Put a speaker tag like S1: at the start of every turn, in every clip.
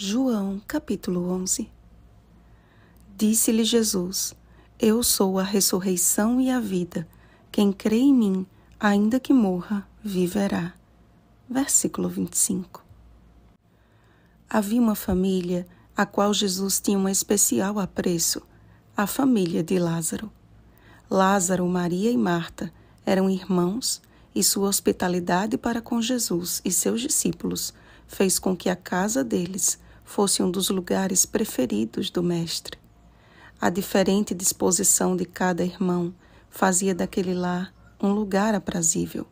S1: João capítulo 11 Disse-lhe Jesus: Eu sou a ressurreição e a vida. Quem crê em mim, ainda que morra, viverá. Versículo 25 Havia uma família a qual Jesus tinha um especial apreço, a família de Lázaro. Lázaro, Maria e Marta eram irmãos e sua hospitalidade para com Jesus e seus discípulos fez com que a casa deles fosse um dos lugares preferidos do Mestre. A diferente disposição de cada irmão fazia daquele lar um lugar aprazível.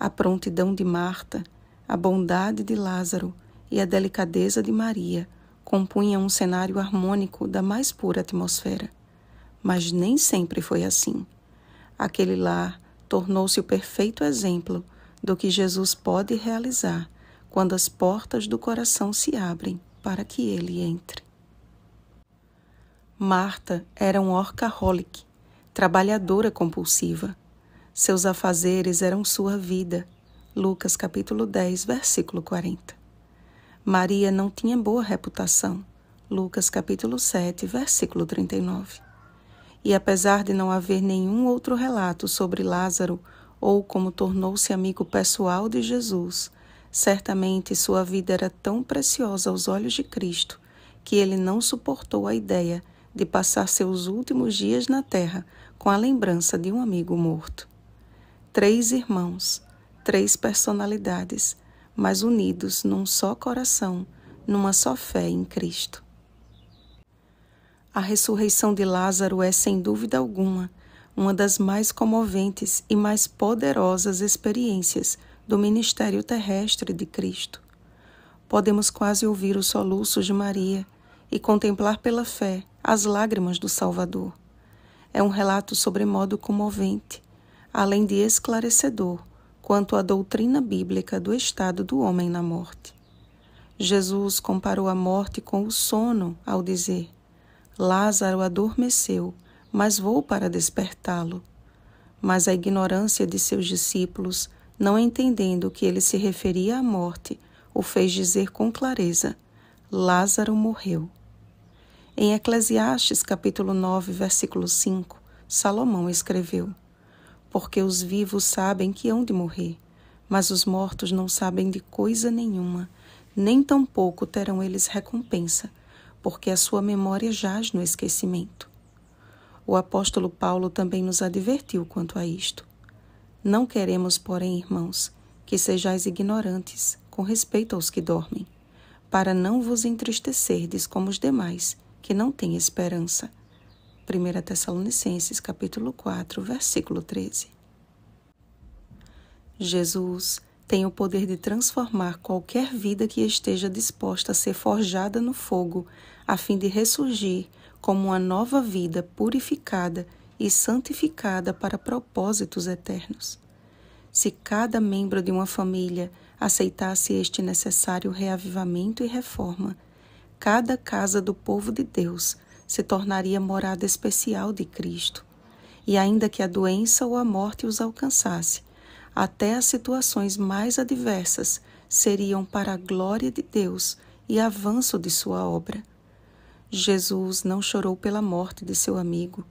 S1: A prontidão de Marta, a bondade de Lázaro e a delicadeza de Maria compunham um cenário harmônico da mais pura atmosfera. Mas nem sempre foi assim. Aquele lar tornou-se o perfeito exemplo do que Jesus pode realizar quando as portas do coração se abrem para que ele entre. Marta era um orcaholic, trabalhadora compulsiva. Seus afazeres eram sua vida. Lucas capítulo 10, versículo 40. Maria não tinha boa reputação. Lucas capítulo 7, versículo 39. E apesar de não haver nenhum outro relato sobre Lázaro ou como tornou-se amigo pessoal de Jesus, Certamente sua vida era tão preciosa aos olhos de Cristo que ele não suportou a ideia de passar seus últimos dias na terra com a lembrança de um amigo morto. Três irmãos, três personalidades, mas unidos num só coração, numa só fé em Cristo. A ressurreição de Lázaro é, sem dúvida alguma, uma das mais comoventes e mais poderosas experiências do ministério terrestre de Cristo. Podemos quase ouvir os soluços de Maria e contemplar pela fé as lágrimas do Salvador. É um relato sobremodo comovente, além de esclarecedor quanto à doutrina bíblica do estado do homem na morte. Jesus comparou a morte com o sono ao dizer: Lázaro adormeceu, mas vou para despertá-lo. Mas a ignorância de seus discípulos não entendendo que ele se referia à morte, o fez dizer com clareza: Lázaro morreu. Em Eclesiastes capítulo 9, versículo 5, Salomão escreveu: Porque os vivos sabem que hão de morrer, mas os mortos não sabem de coisa nenhuma, nem tampouco terão eles recompensa, porque a sua memória jaz no esquecimento. O apóstolo Paulo também nos advertiu quanto a isto. Não queremos, porém, irmãos, que sejais ignorantes com respeito aos que dormem, para não vos entristecerdes como os demais, que não têm esperança. 1 Tessalonicenses capítulo 4, versículo 13. Jesus tem o poder de transformar qualquer vida que esteja disposta a ser forjada no fogo, a fim de ressurgir como uma nova vida purificada e santificada para propósitos eternos. Se cada membro de uma família aceitasse este necessário reavivamento e reforma, cada casa do povo de Deus se tornaria morada especial de Cristo. E ainda que a doença ou a morte os alcançasse, até as situações mais adversas seriam para a glória de Deus e avanço de sua obra. Jesus não chorou pela morte de seu amigo,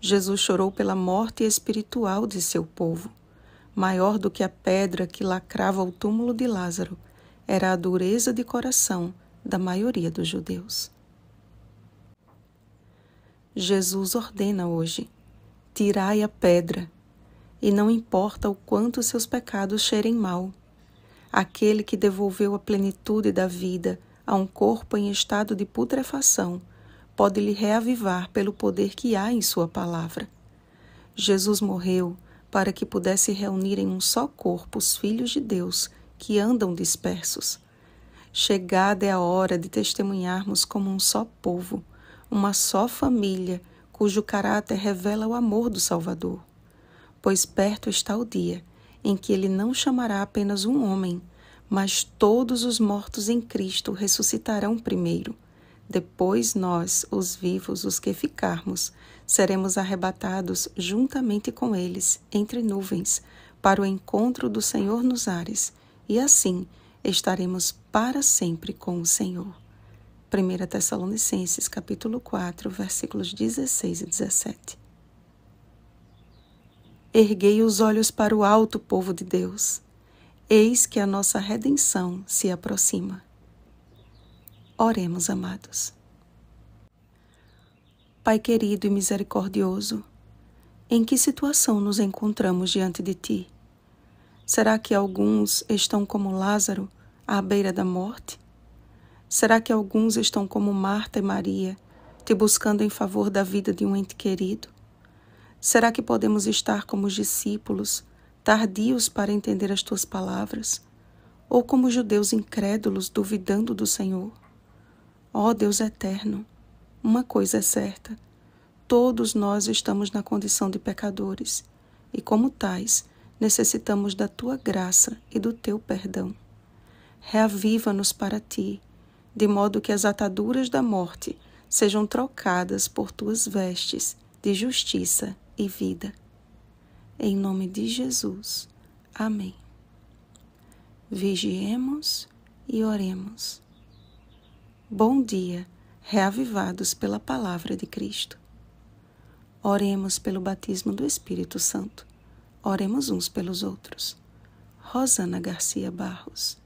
S1: Jesus chorou pela morte espiritual de seu povo. Maior do que a pedra que lacrava o túmulo de Lázaro era a dureza de coração da maioria dos judeus. Jesus ordena hoje: tirai a pedra, e não importa o quanto seus pecados cheirem mal. Aquele que devolveu a plenitude da vida a um corpo em estado de putrefação pode lhe reavivar pelo poder que há em Sua palavra. Jesus morreu para que pudesse reunir em um só corpo os filhos de Deus que andam dispersos. Chegada é a hora de testemunharmos como um só povo, uma só família, cujo caráter revela o amor do Salvador. Pois perto está o dia em que ele não chamará apenas um homem, mas todos os mortos em Cristo ressuscitarão primeiro depois nós, os vivos, os que ficarmos, seremos arrebatados juntamente com eles entre nuvens para o encontro do Senhor nos ares, e assim estaremos para sempre com o Senhor. 1 Tessalonicenses capítulo 4, versículos 16 e 17. Erguei os olhos para o alto, povo de Deus. Eis que a nossa redenção se aproxima. Oremos, amados. Pai querido e misericordioso, em que situação nos encontramos diante de Ti? Será que alguns estão como Lázaro, à beira da morte? Será que alguns estão como Marta e Maria, te buscando em favor da vida de um ente querido? Será que podemos estar como os discípulos, tardios para entender as tuas palavras? Ou como judeus incrédulos, duvidando do Senhor? Ó oh, Deus eterno, uma coisa é certa: todos nós estamos na condição de pecadores e, como tais, necessitamos da tua graça e do teu perdão. Reaviva-nos para ti de modo que as ataduras da morte sejam trocadas por tuas vestes de justiça e vida. Em nome de Jesus. Amém. Vigiemos e oremos. Bom dia, reavivados pela palavra de Cristo. Oremos pelo batismo do Espírito Santo. Oremos uns pelos outros. Rosana Garcia Barros.